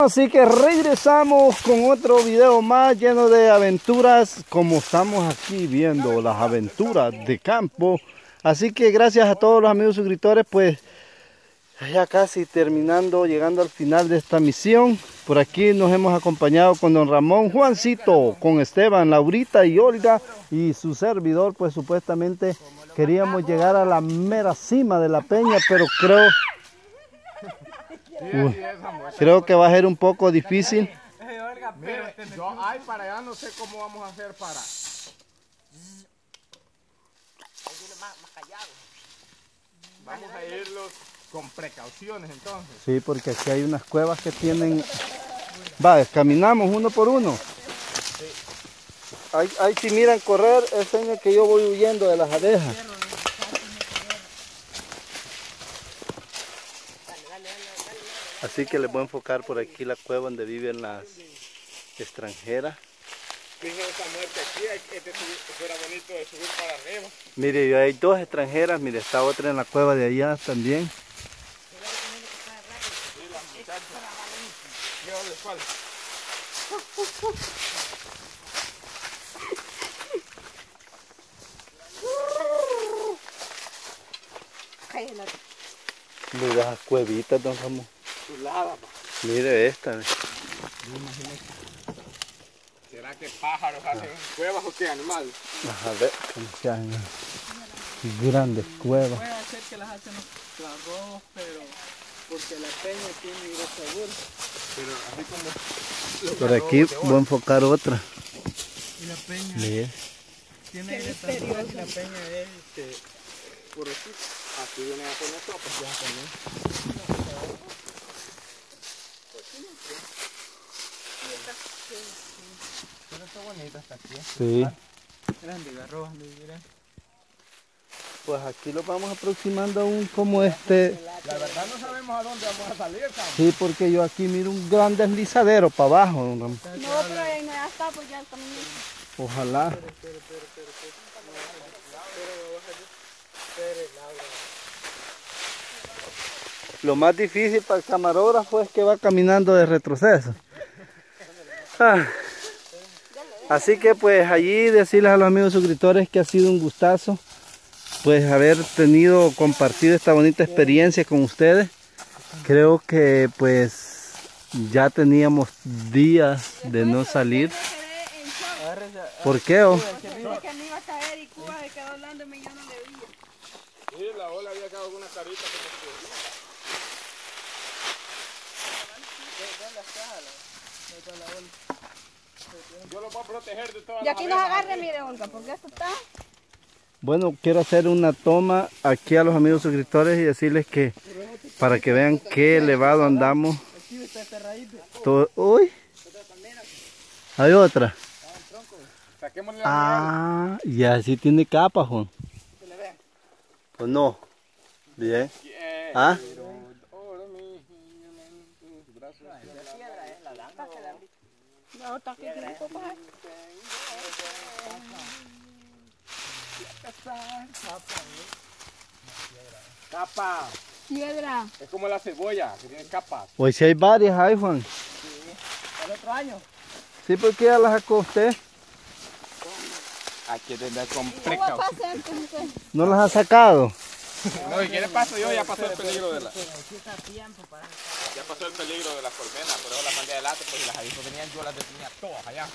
Así que regresamos con otro video más lleno de aventuras como estamos aquí viendo las aventuras de campo. Así que gracias a todos los amigos suscriptores pues ya casi terminando, llegando al final de esta misión. Por aquí nos hemos acompañado con don Ramón, Juancito, con Esteban, Laurita y Olga y su servidor pues supuestamente queríamos llegar a la mera cima de la peña pero creo Uy, creo que va a ser un poco difícil. Mire, yo ay para allá no sé cómo vamos a hacer para. Vamos a irlos con precauciones entonces. Sí, porque aquí hay unas cuevas que tienen... Va, caminamos uno por uno. Ahí, ahí si miran correr, es señal que yo voy huyendo de las abejas. Así que les voy a enfocar por aquí la cueva donde viven las extranjeras. esa muerte aquí, este fuera bonito de subir para arriba. Mire, hay dos extranjeras, mire, está otra en la cueva de allá también. Mira esas cuevitas, don Ramón. Chulada, pa. Mire esta. ¿Será que pájaros hacen cuevas o qué animal? A ver, cómo se llaman. Grandes cuevas. Puede ser que las hacen los arroz, pero porque la peña tiene hidrosabor. Pero así como... Por aquí voy a enfocar otra. Y la peña Mire. tiene hidrosabor y la peña es este, por así. Aquí vienen a poner sopas ya también. Pero está bonita hasta aquí. Sí. Grande, mira. Pues aquí lo vamos aproximando a un como este. La verdad no sabemos a dónde vamos a salir, Sam. Sí, porque yo aquí miro un gran deslizadero para abajo. don Ramón. No, pero ahí ya está, pues ya el camino. Ojalá. Lo más difícil para el camarógrafo es que va caminando de retroceso. Ah. Así que pues allí decirles a los amigos suscriptores que ha sido un gustazo pues haber tenido, compartido esta bonita experiencia con ustedes. Creo que pues ya teníamos días de no salir. ¿Por qué? oh? Porque me iba a caer y Cuba se quedó hablándome y yo no le oía. Sí, la ola había quedado alguna carita Yo lo voy a proteger de todas Y las aquí nos abejas. agarre, mire, Olga, porque esto está. Bueno, quiero hacer una toma aquí a los amigos suscriptores y decirles que para que vean qué elevado andamos. Todo- uy, hay otra. Ah, y así tiene capa, Juan. Pues no. Bien. Bien. Ah, No, está aquí, tiene copas ahí. Capa. Piedra. Es como la cebolla, que tiene capas. hoy sí hay varias, ahí, Juan. El otro año. Sí, porque ya las sacó usted. Hay que tener con ¿Cómo precaución. entonces? No las ha sacado. No, y quiere paso yo, ya pasó el peligro de la... Ya pasó el peligro de la colmena, por eso la mandé adelante, porque las avispas venían, yo las detenía todas allá.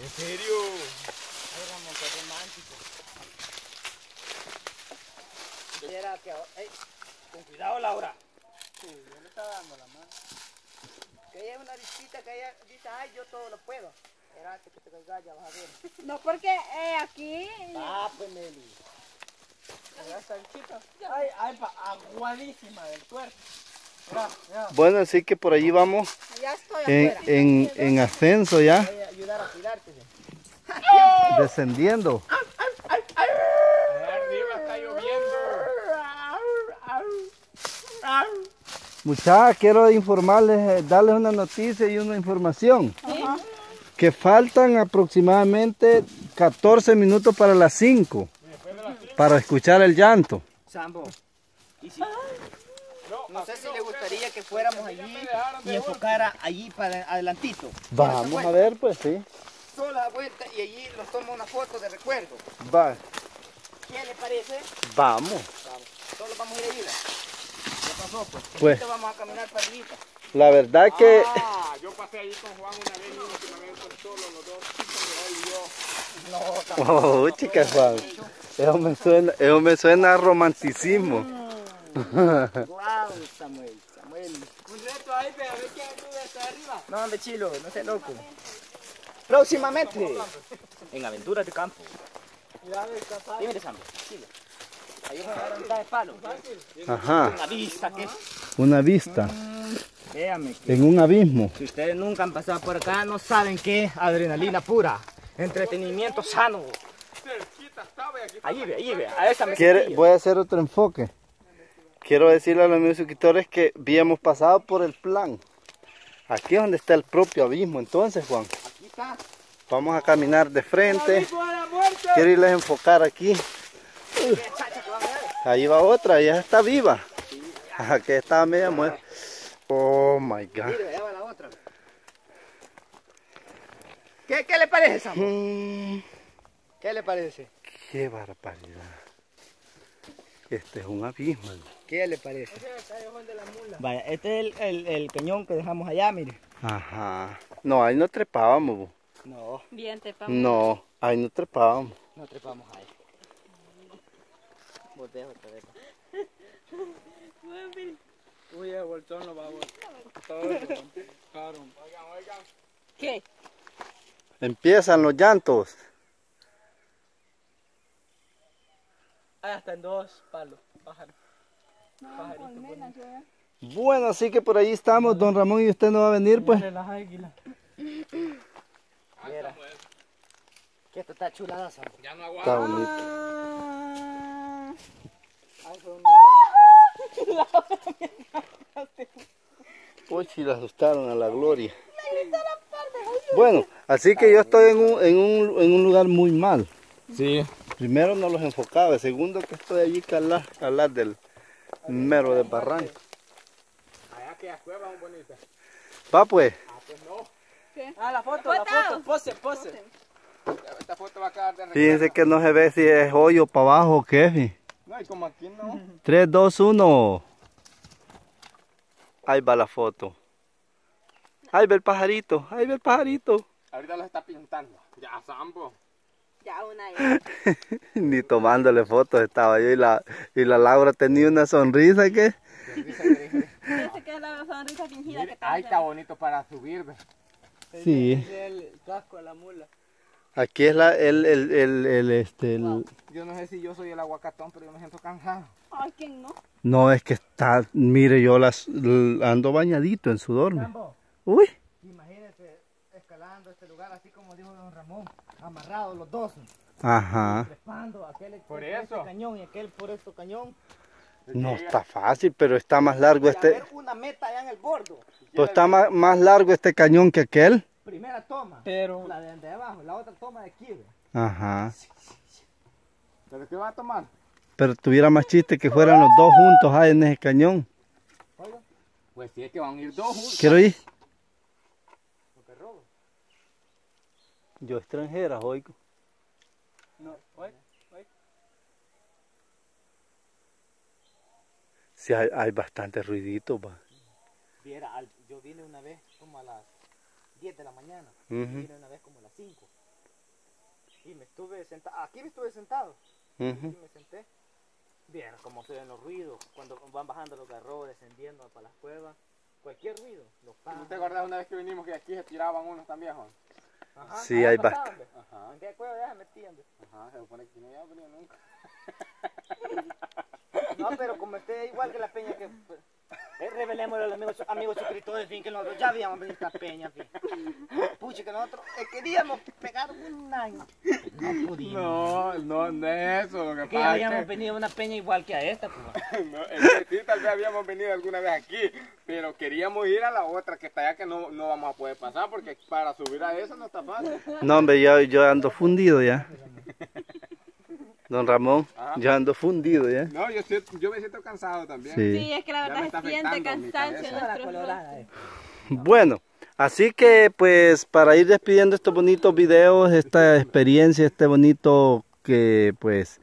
¿En serio? Era que, ey, con cuidado Laura. Que ella es una risita que ella dice, ay, yo todo lo puedo. Espérate que te caiga, ya vas a ver. No, porque eh, aquí. Ah, pues Meli. Ay, ay, aguadísima del cuerpo. Bueno, así que por allí vamos Ya estoy en, en, en ascenso ya, voy a ayudar a cuidarte. descendiendo. Allá arriba está lloviendo. Muchachos, quiero informarles, eh, darles una noticia y una información. Que faltan aproximadamente 14 minutos para las 5 para escuchar el llanto. Sambo. ¿Y si? No, sé si le gustaría que fuéramos allí y enfocara allí para adelantito. Vamos a ver, pues sí. Solo la vuelta y allí nos toma una foto de recuerdo. Va, ¿Qué le parece? vamos. Solo vamos a ir allí. ¿Qué pasó pues? Pues Ahorita vamos a caminar para arriba. la verdad que Ah, yo pasé allí con Juan una vez y últimamente solo los dos, y yo. No, Oh, chica Juan. Eso me suena, eso me suena a romanticismo. Wow, Samuel, Samuel. Un reto ahí, pero a ver quién sube hasta arriba. No, hombre, chilo, no seas loco. Próximamente, en Aventuras de Campo. Dime, Samuel, chilo. Ahí vamos a dar un de palo. Ajá, Una vista que una vista Véame que en un abismo. si ustedes nunca han pasado por acá, no saben qué adrenalina pura. Entretenimiento sano. Aquí Allí ve, allí ve, a esa Quiere, voy a hacer otro enfoque. Quiero decirle a los amigos suscriptores que habíamos pasado por el plan. Aquí es donde está el propio abismo. Entonces, Juan, Aquí está. vamos a caminar de frente. Quiero irles a enfocar aquí. Ahí va otra, ya está viva. Ajá, que estaba media muerta. Oh my God. ¿Qué, qué le parece, Samuel? Mm, ¿Qué le parece? Qué barbaridad. Este es un abismo. ¿Qué le parece? Vaya, este es el, el, el cañón que dejamos allá, mire. Ajá. No, ahí no trepábamos. No, Bien, te vamos. No, ahí no trepábamos. no trepamos ahí. Botejo otra vez. Uy, el voltón lo va a voltar. Lo voltearon. ¿Qué? Empiezan los llantos. Hasta en dos palos. Pájaro. Bueno, así que por ahí estamos, don Ramón, y usted no va a venir, pues. Mire las águilas. Mira. Que esto está chulada. Ya no aguanta. Está bonito. Uy, si la asustaron a la gloria. Bueno, así que yo estoy en un, en un, en un lugar muy mal. Sí. Primero no los enfocaba, segundo que estoy allí calar, calar del mero del barranco. Allá que las cuevas son bonitas. Va pues, Ah, la foto, la foto. Pose, pose. Esta foto va a quedar de recuerdo. fíjense que no se ve si es hoyo para abajo o qué. fi. No, y como aquí no. 3, 2, 1. Ahí va la foto. Ahí ve el pajarito, ahí ve el pajarito. Ahorita los está pintando. Ya, Sambo. Ya una ya. Ni tomándole fotos estaba yo y la, y la Laura tenía una sonrisa que... Ese que es la sonrisa fingida que Ahí está. está bonito para subir. Sí. Es el casco de la mula. Aquí es la, el, el, el, el, este, el- Yo no sé si yo soy el aguacatón, pero yo me siento cansado. Ay, ¿quién no? No, es que está, mire, yo las, ando bañadito en sudor. Uy, imagínese escalando este lugar así como dijo don Ramón. Amarrados los dos. ajá. Trepando aquel Por eso. este cañón y aquel por este cañón. No está fácil, pero está más largo Y este, una meta allá en el bordo. pues está más, más largo este cañón que aquel. Primera toma. Pero, La de, de abajo, la otra toma de aquí. Ajá. ¿Pero qué va a tomar? Pero tuviera más chiste que fueran los dos juntos ahí en ese cañón. Pues sí, es que van a ir dos juntos. Quiero ir. Yo extranjera, oigo. no, oye, oye. Sí, hay, hay bastante ruidito, va. Viera, yo vine una vez como a las 10 de la mañana. Vine una vez como a las 5. Y me estuve sentado. Aquí me estuve sentado. Ujú. Aquí me senté. Viera cómo se ven los ruidos. Cuando van bajando los garros, descendiendo para las cuevas. Cualquier ruido. Los ¿No te acordás una vez que vinimos que aquí se tiraban unos también, Juan? Ajá, Sí, allá hay bastante. Ajá. ¿En qué cueva ya se metían? ve? Ajá, se supone que no había venido nunca. No, pero como esté igual que la peña que... eh, revelémosle a los amigos, amigos suscriptores, fin, que nosotros ya habíamos venido a esta peña, fin. Pucha, que nosotros eh, queríamos pegar un año. No pudimos. No, no, no es eso. Lo que Que ya pasa habíamos venido a una peña igual que a esta, pues. no, es que sí, tal vez habíamos venido alguna vez aquí, pero queríamos ir a la otra que está allá que no, no vamos a poder pasar porque para subir a esa no está fácil. No, hombre, yo, yo ando fundido ya. Don Ramón, Ajá. yo ando fundido ya. No, yo, siento- yo me siento cansado también. Sí. Sí, es que la verdad está se siente cansancio nuestros rostros. Bueno, así que pues para ir despidiendo estos bonitos videos, esta experiencia, este bonito que pues,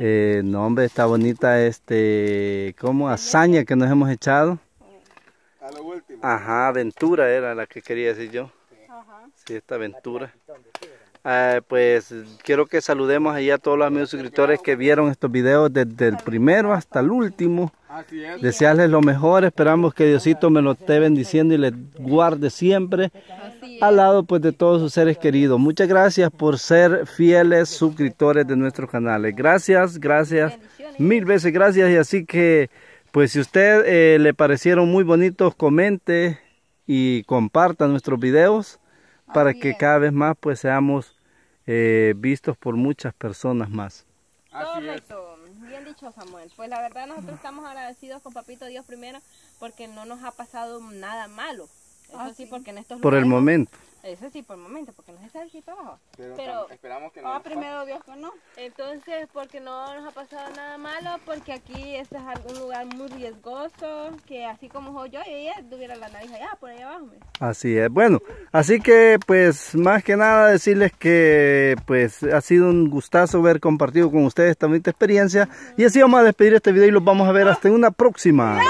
eh, no hombre, esta bonita este, como hazaña que nos hemos echado. A lo último. Ajá, aventura era la que quería decir yo. Ajá. Sí, esta aventura. Ah, pues quiero que saludemos ahí a todos los amigos suscriptores que vieron estos videos desde el primero hasta el último. Desearles lo mejor, esperamos que Diosito me lo esté bendiciendo y les guarde siempre al lado pues de todos sus seres queridos. Muchas gracias por ser fieles suscriptores de nuestros canales. Gracias, gracias, mil veces gracias y así que pues si usted eh, le parecieron muy bonitos, comente y comparta nuestros videos para que cada vez más pues seamos eh, vistos por muchas personas más. Correcto, bien dicho Samuel. Pues la verdad nosotros estamos agradecidos con Papito Dios primero porque no nos ha pasado nada malo. Eso sí, porque en estos Por el momento. Eso sí, por el momento, porque no se sabe si para abajo. Pero, esperamos que no. Ah, nos pase. primero Dios que no. Entonces, porque no nos ha pasado nada malo, porque aquí este es algún lugar muy riesgoso, que así como yo, ella tuviera la nariz allá, por allá abajo. Así es. Bueno, así que pues más que nada decirles que pues ha sido un gustazo haber compartido con ustedes esta bonita experiencia y así vamos a despedir este video y los vamos a ver hasta una próxima.